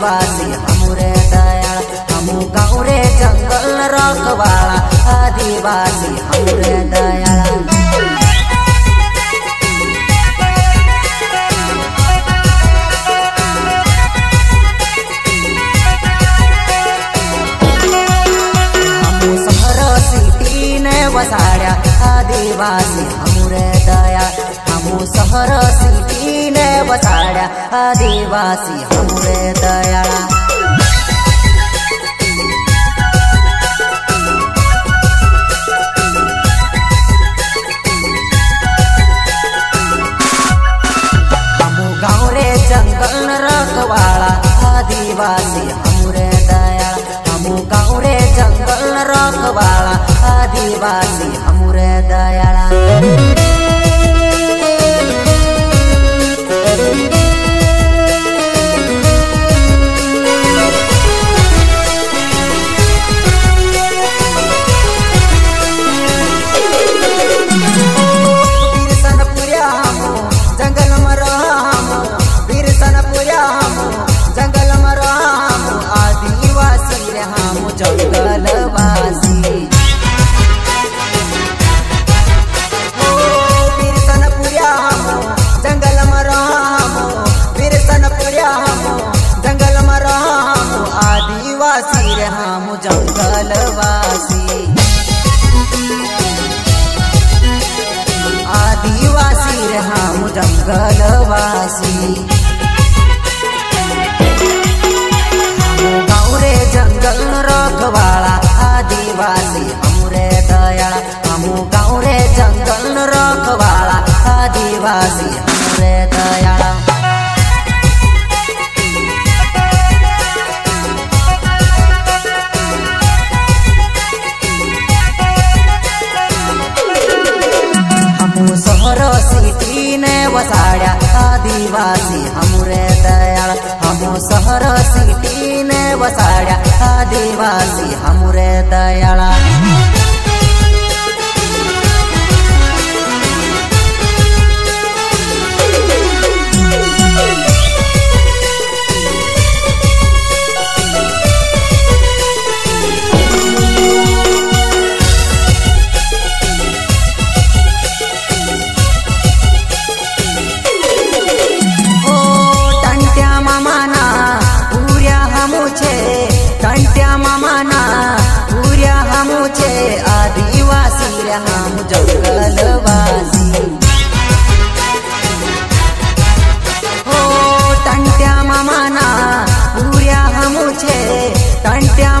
आदिवासी हमरे दयाल हमू गाँव जंगल रखवाला आदिवासी, हमरे दयाल आदिवासी, हमरे दया। हमू वसाड्या आदिवासी हमरे दया हमू गाँव रे जंगल रखवाला, आदिवासी हमरे दया हमू गाँव रे जंगल रखवाला, आदिवासी आदिवासी हमरे दयाल हमू शहर सिटी ने वसाड्या आदिवासी हमरे दयाल हमू शहर सिटी ने वसाड्या आदिवासी हमरे दयाला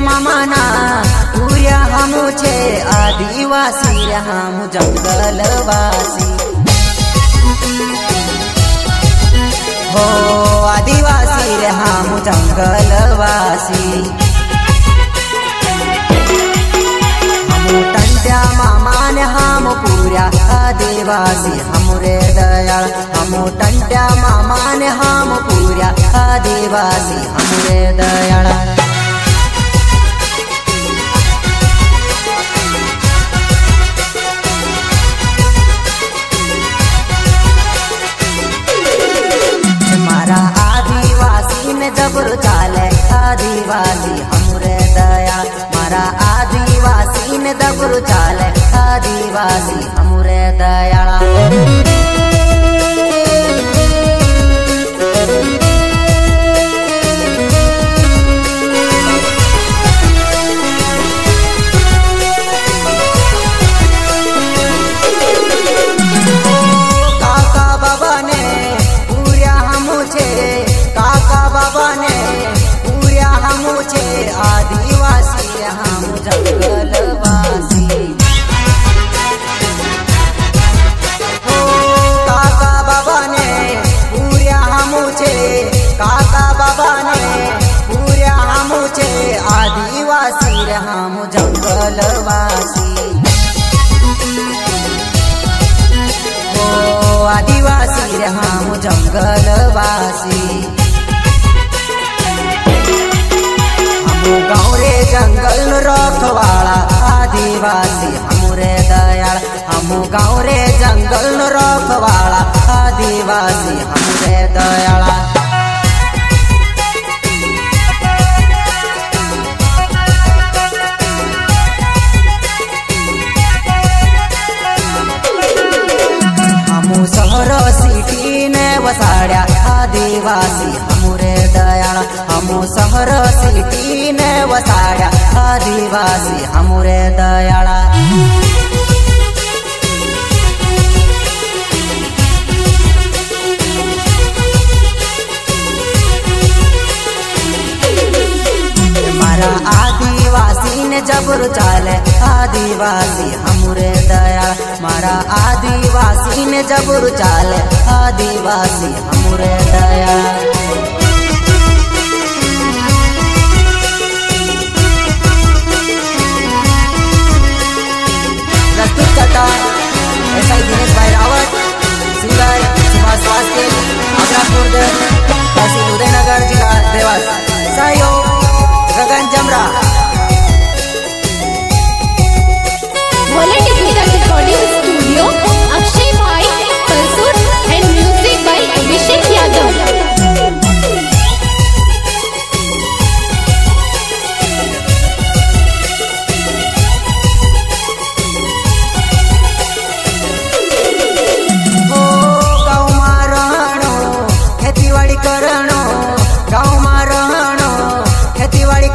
टंट्या मामाना पुऱ्या हमू छे आदिवासी रे हम जंगलवासी हो आदिवासी रे हम जंगलवासी हमू टंट्या मामान हम पूरा आदिवासी हमरे दयाल हमू टंट्या मामान हम पूरा आदिवासी आदिवासी हमरे दया। मारा आदिवासी ने दबरू चाले। आदिवासी हमरे दयाला रे हम जंगलवासी। हम गाँव रे जंगल रखवाला आदिवासी। हमरे दयाल, हम गाँव रे जंगल रखवाला आदिवासी। हमरे दयाला। आदिवासी हमरे दयाल हमो शहर सिटी ने वसाया आदिवासी हमरे दयाला। जबर चाले आदिवासी, हमरे दया। मारा आदिवासी ने जबर चाले आदिवासी, हमरे दया। तहसील उदयनगर।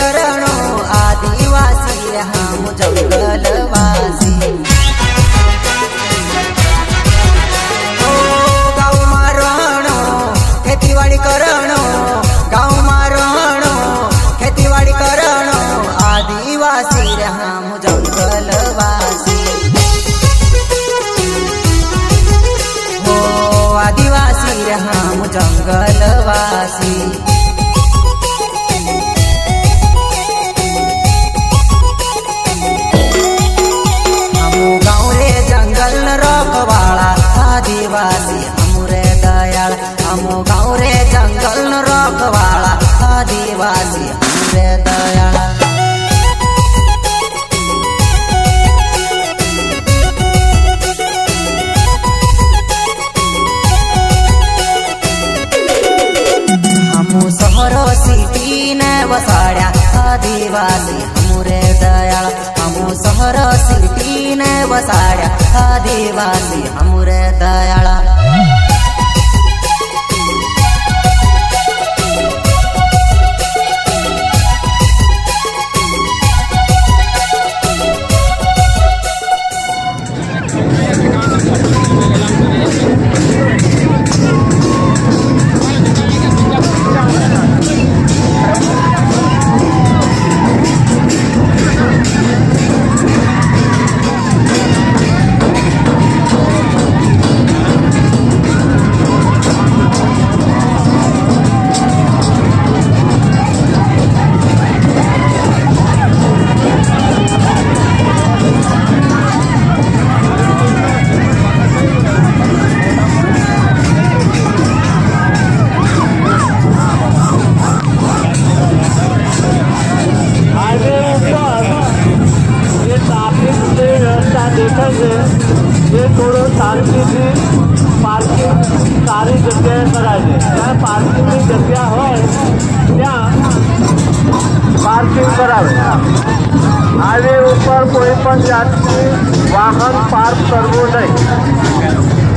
करणो आदिवासी हम जङ्गलवासी हो गाउँमा रहणो खेतीबाडी करणो गाउँमा रहणो खेतीबाडी करणो, आदिवासी हम जङ्गलवासी हो, आदिवासी रे हम जंगलवासी. आदिवासी हमरे दयाल हमू गाँव रे जंगल न रखवाड़ा आदिवासी हमरे दयाल। सिटी ने वसाड्या आदिवासी हमरे दयाळ हमू सहर सिटी ने वसाड्या आदिवासी हमरे दयाळा કરાવે. હાઈવે ઉપર કોઈ પણ જાતની વાહન પાર્ક કરવું નહીં.